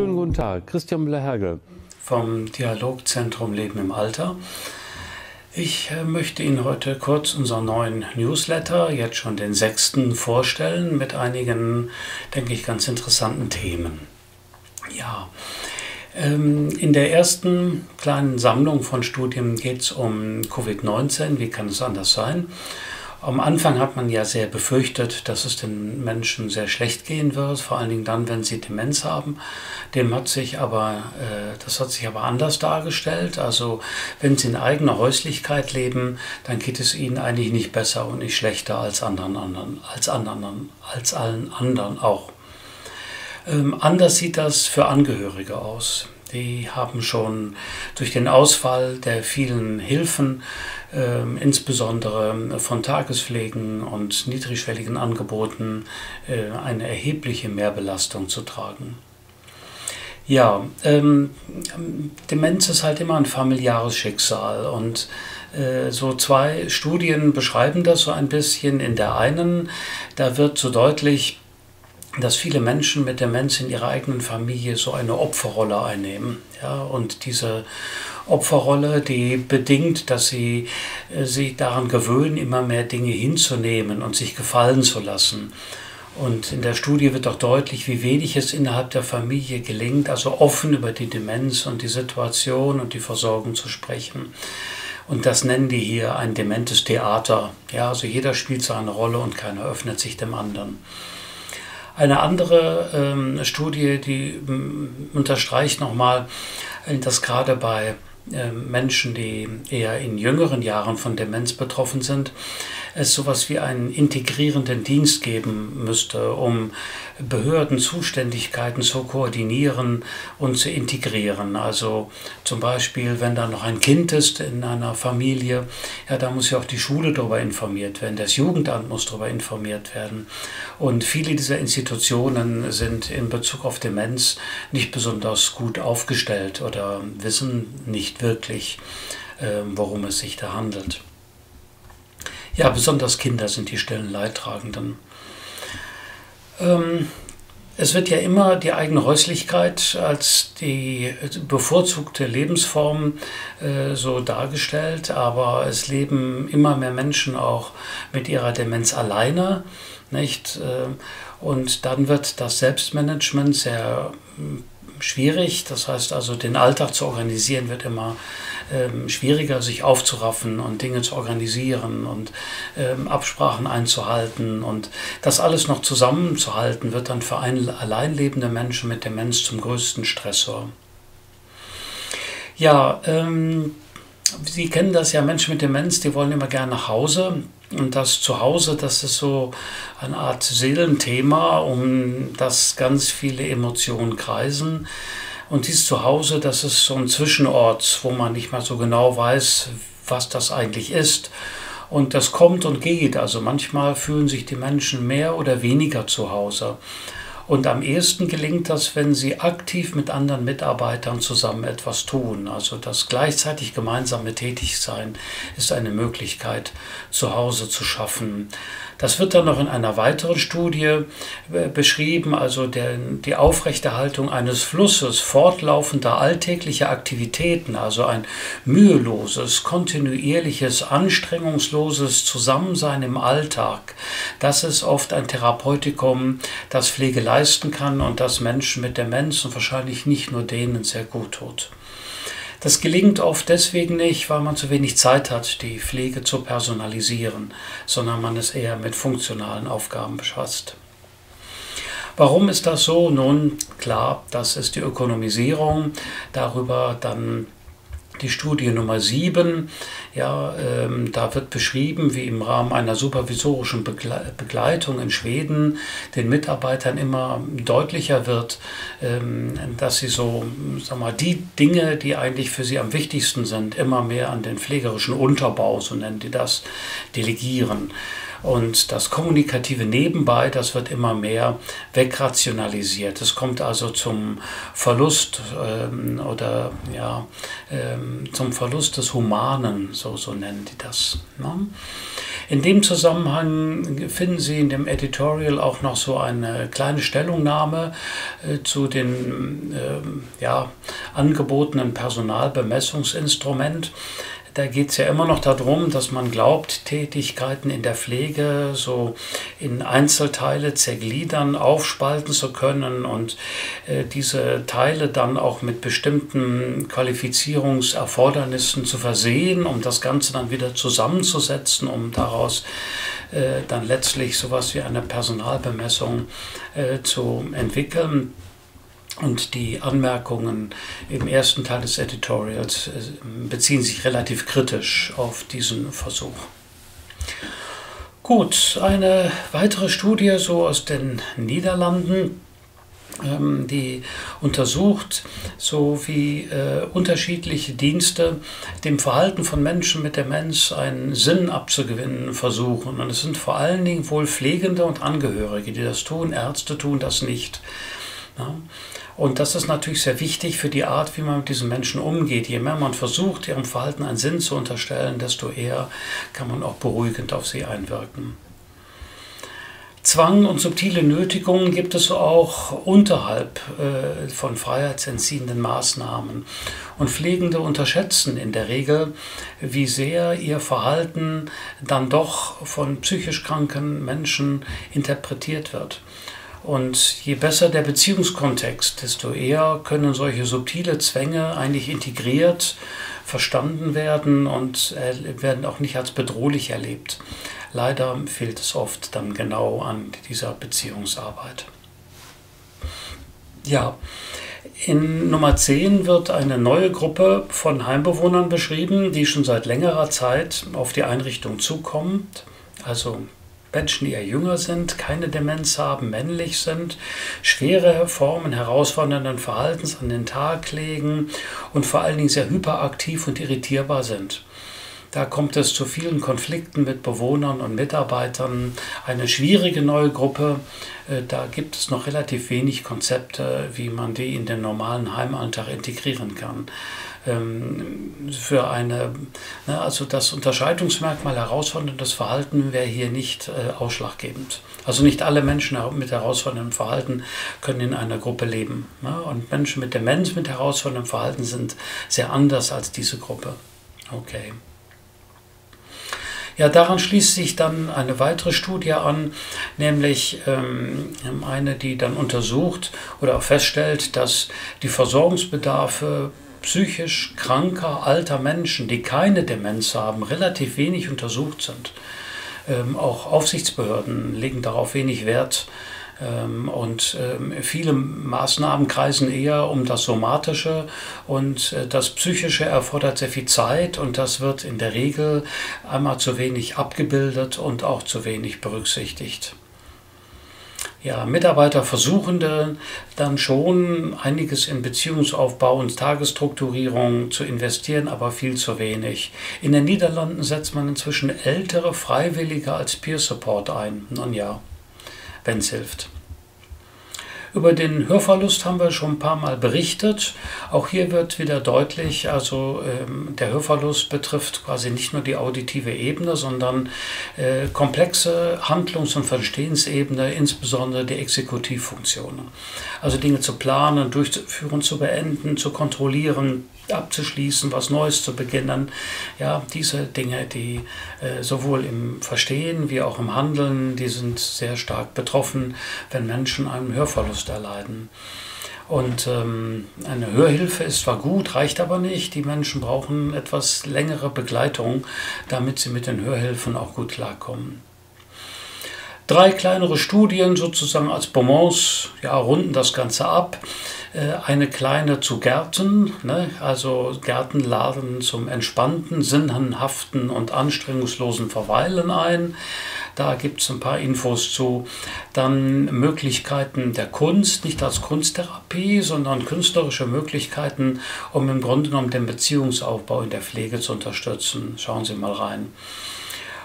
Schönen guten Tag, Christian Müller-Herge. Vom Dialogzentrum Leben im Alter. Ich äh, möchte Ihnen heute kurz unseren neuen Newsletter, jetzt schon den sechsten, vorstellen mit einigen, denke ich, ganz interessanten Themen. Ja, ähm, in der ersten kleinen Sammlung von Studien geht es um Covid-19, wie kann es anders sein? Am Anfang hat man ja sehr befürchtet, dass es den Menschen sehr schlecht gehen wird, vor allen Dingen dann, wenn sie Demenz haben. Dem hat sich aber, äh, das hat sich aber anders dargestellt. Also wenn sie in eigener Häuslichkeit leben, dann geht es ihnen eigentlich nicht besser und nicht schlechter als anderen, anderen als anderen, als allen anderen auch. Ähm, anders sieht das für Angehörige aus. Die haben schon durch den Ausfall der vielen Hilfen, äh, insbesondere von Tagespflegen und niedrigschwelligen Angeboten, äh, eine erhebliche Mehrbelastung zu tragen. Ja, ähm, Demenz ist halt immer ein familiares Schicksal und äh, so zwei Studien beschreiben das so ein bisschen. In der einen, da wird so deutlich, dass viele Menschen mit Demenz in ihrer eigenen Familie so eine Opferrolle einnehmen. Ja, und diese Opferrolle, die bedingt, dass sie äh, sich daran gewöhnen, immer mehr Dinge hinzunehmen und sich gefallen zu lassen. Und in der Studie wird auch deutlich, wie wenig es innerhalb der Familie gelingt, also offen über die Demenz und die Situation und die Versorgung zu sprechen. Und das nennen die hier ein dementes Theater. Ja, also jeder spielt seine Rolle und keiner öffnet sich dem anderen. Eine andere ähm, Studie, die ähm, unterstreicht nochmal, äh, dass gerade bei äh, Menschen, die eher in jüngeren Jahren von Demenz betroffen sind, es sowas wie einen integrierenden Dienst geben müsste, um Behördenzuständigkeiten zu koordinieren und zu integrieren. Also zum Beispiel, wenn da noch ein Kind ist in einer Familie, ja, da muss ja auch die Schule darüber informiert werden, das Jugendamt muss darüber informiert werden. Und viele dieser Institutionen sind in Bezug auf Demenz nicht besonders gut aufgestellt oder wissen nicht wirklich, äh, worum es sich da handelt. Ja, besonders Kinder sind die stillen Leidtragenden. Ähm, es wird ja immer die eigene Häuslichkeit als die bevorzugte Lebensform äh, so dargestellt, aber es leben immer mehr Menschen auch mit ihrer Demenz alleine, nicht? Äh, und dann wird das Selbstmanagement sehr schwierig. Das heißt also, den Alltag zu organisieren wird immer ähm, schwieriger, sich aufzuraffen und Dinge zu organisieren und ähm, Absprachen einzuhalten. Und das alles noch zusammenzuhalten, wird dann für einen alleinlebende Menschen mit Demenz zum größten Stressor. Ja, ähm, Sie kennen das ja, Menschen mit Demenz, die wollen immer gerne nach Hause. Und das Zuhause, das ist so eine Art Seelenthema, um das ganz viele Emotionen kreisen. Und dieses Zuhause, das ist so ein Zwischenort, wo man nicht mal so genau weiß, was das eigentlich ist. Und das kommt und geht. Also manchmal fühlen sich die Menschen mehr oder weniger zu Hause. Und am ehesten gelingt das, wenn sie aktiv mit anderen Mitarbeitern zusammen etwas tun. Also das gleichzeitig gemeinsame Tätigsein ist eine Möglichkeit, zu Hause zu schaffen. Das wird dann noch in einer weiteren Studie äh, beschrieben, also der, die Aufrechterhaltung eines Flusses fortlaufender alltäglicher Aktivitäten, also ein müheloses, kontinuierliches, anstrengungsloses Zusammensein im Alltag. Das ist oft ein Therapeutikum, das Pflege leisten kann und das Menschen mit Demenz und wahrscheinlich nicht nur denen sehr gut tut. Das gelingt oft deswegen nicht, weil man zu wenig Zeit hat, die Pflege zu personalisieren, sondern man ist eher mit funktionalen Aufgaben befasst. Warum ist das so? Nun, klar, das ist die Ökonomisierung. Darüber dann die Studie Nummer 7. Ja, ähm, da wird beschrieben, wie im Rahmen einer supervisorischen Begle Begleitung in Schweden den Mitarbeitern immer deutlicher wird, ähm, dass sie so, sag mal, die Dinge, die eigentlich für sie am wichtigsten sind, immer mehr an den pflegerischen Unterbau, so nennen die das, delegieren. Und das kommunikative Nebenbei, das wird immer mehr wegrationalisiert. Es kommt also zum Verlust ähm, oder ja, ähm, zum Verlust des Humanen, so, so nennen die das. Ne? In dem Zusammenhang finden Sie in dem Editorial auch noch so eine kleine Stellungnahme äh, zu dem äh, ja, angebotenen Personalbemessungsinstrument. Da geht es ja immer noch darum, dass man glaubt, Tätigkeiten in der Pflege so in Einzelteile zergliedern, aufspalten zu können und äh, diese Teile dann auch mit bestimmten Qualifizierungserfordernissen zu versehen, um das Ganze dann wieder zusammenzusetzen, um daraus äh, dann letztlich sowas wie eine Personalbemessung äh, zu entwickeln. Und die Anmerkungen im ersten Teil des Editorials äh, beziehen sich relativ kritisch auf diesen Versuch. Gut, eine weitere Studie so aus den Niederlanden, ähm, die untersucht, so wie äh, unterschiedliche Dienste dem Verhalten von Menschen mit Demenz einen Sinn abzugewinnen versuchen. Und es sind vor allen Dingen wohl Pflegende und Angehörige, die das tun. Ärzte tun das nicht. Und das ist natürlich sehr wichtig für die Art, wie man mit diesen Menschen umgeht. Je mehr man versucht, ihrem Verhalten einen Sinn zu unterstellen, desto eher kann man auch beruhigend auf sie einwirken. Zwang und subtile Nötigungen gibt es auch unterhalb äh, von freiheitsentziehenden Maßnahmen. Und Pflegende unterschätzen in der Regel, wie sehr ihr Verhalten dann doch von psychisch kranken Menschen interpretiert wird. Und je besser der Beziehungskontext, desto eher können solche subtile Zwänge eigentlich integriert, verstanden werden und werden auch nicht als bedrohlich erlebt. Leider fehlt es oft dann genau an dieser Beziehungsarbeit. Ja, in Nummer 10 wird eine neue Gruppe von Heimbewohnern beschrieben, die schon seit längerer Zeit auf die Einrichtung zukommt. Also Menschen, die eher jünger sind, keine Demenz haben, männlich sind, schwere Formen herausfordernden Verhaltens an den Tag legen und vor allen Dingen sehr hyperaktiv und irritierbar sind. Da kommt es zu vielen Konflikten mit Bewohnern und Mitarbeitern. Eine schwierige neue Gruppe. Äh, da gibt es noch relativ wenig Konzepte, wie man die in den normalen Heimalltag integrieren kann. Ähm, für eine, ne, also das Unterscheidungsmerkmal herausforderndes Verhalten wäre hier nicht äh, ausschlaggebend. Also nicht alle Menschen mit herausforderndem Verhalten können in einer Gruppe leben. Ne? Und Menschen mit Demenz mit herausforderndem Verhalten sind sehr anders als diese Gruppe. Okay. Ja, daran schließt sich dann eine weitere Studie an, nämlich ähm, eine, die dann untersucht oder auch feststellt, dass die Versorgungsbedarfe psychisch kranker alter Menschen, die keine Demenz haben, relativ wenig untersucht sind. Ähm, auch Aufsichtsbehörden legen darauf wenig Wert. Ähm, und ähm, viele Maßnahmen kreisen eher um das Somatische und äh, das Psychische erfordert sehr viel Zeit und das wird in der Regel einmal zu wenig abgebildet und auch zu wenig berücksichtigt ja, Mitarbeiter Versuchende dann schon einiges in Beziehungsaufbau und Tagesstrukturierung zu investieren, aber viel zu wenig. In den Niederlanden setzt man inzwischen ältere Freiwillige als Peer Support ein. Nun ja, wenn es hilft. Über den Hörverlust haben wir schon ein paar Mal berichtet. Auch hier wird wieder deutlich, also ähm, der Hörverlust betrifft quasi nicht nur die auditive Ebene, sondern äh, komplexe Handlungs- und Verstehensebene, insbesondere die Exekutivfunktionen. Also Dinge zu planen, durchzuführen, zu beenden, zu kontrollieren, abzuschließen, was Neues zu beginnen. Ja, diese Dinge, die äh, sowohl im Verstehen wie auch im Handeln, die sind sehr stark betroffen, wenn Menschen einen Hörverlust erleiden. Und ähm, eine Hörhilfe ist zwar gut, reicht aber nicht. Die Menschen brauchen etwas längere Begleitung, damit sie mit den Hörhilfen auch gut klarkommen. Drei kleinere Studien sozusagen als Bonbons ja, runden das Ganze ab. Äh, eine kleine zu Gärten, ne? also Gärten laden zum entspannten, sinnhaften und anstrengungslosen Verweilen ein. Da gibt es ein paar Infos zu. Dann Möglichkeiten der Kunst, nicht als Kunsttherapie, sondern künstlerische Möglichkeiten, um im Grunde genommen den Beziehungsaufbau in der Pflege zu unterstützen. Schauen Sie mal rein.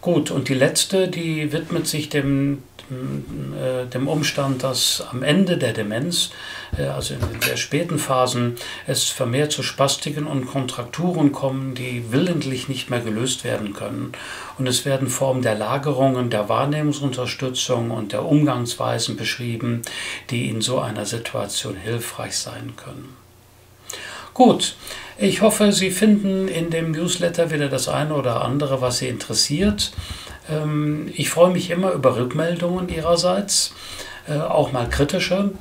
Gut, und die letzte, die widmet sich dem dem Umstand, dass am Ende der Demenz, äh, also in den sehr späten Phasen, es vermehrt zu Spastiken und Kontrakturen kommen, die willentlich nicht mehr gelöst werden können. Und es werden Formen der Lagerungen, der Wahrnehmungsunterstützung und der Umgangsweisen beschrieben, die in so einer Situation hilfreich sein können. Gut, ich hoffe, Sie finden in dem Newsletter wieder das eine oder andere, was Sie interessiert. Ähm, ich freue mich immer über Rückmeldungen Ihrerseits, äh, auch mal kritische.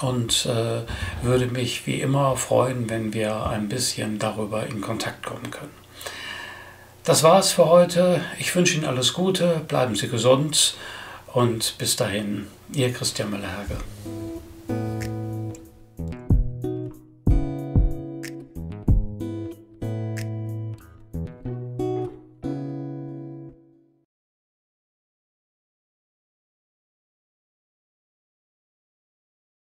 Und äh, würde mich wie immer freuen, wenn wir ein bisschen darüber in Kontakt kommen können. Das war's für heute. Ich wünsche Ihnen alles Gute, bleiben Sie gesund und bis dahin, Ihr Christian Müller-Herge.